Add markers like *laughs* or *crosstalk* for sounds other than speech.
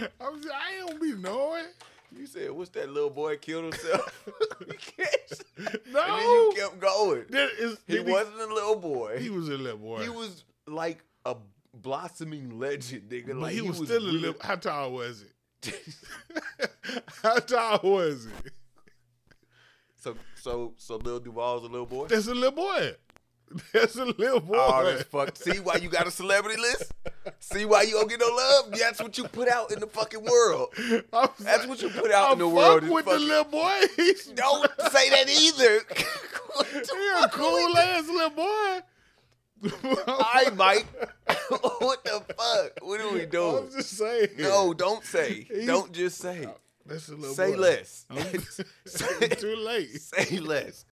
*laughs* I was, I ain't gonna be knowing. You said, "What's that little boy killed himself?" *laughs* You can't- No, and then you kept going. Is- He wasn't a little boy. He was a little boy. He was like a blossoming legend, nigga. but Like he, was, still really- a little. How tall was it? *laughs* how tall was it? So, so, so, Lil Duval's a little boy. That's a little boy. That's a little boy. Oh, that's fuck. See why you got a celebrity list? See why you don't get no love? That's what you put out in the fucking world. That's like, what you put out I in the world. Fuck with the little boy. *laughs* Don't say that either. *laughs* He a cool ass little boy. *laughs* Hi, Mike. what the fuck? What are we doing? I'm just saying. No, don't say. He's- Don't just say. That's a little Say boy. less. Say, Too late. say less.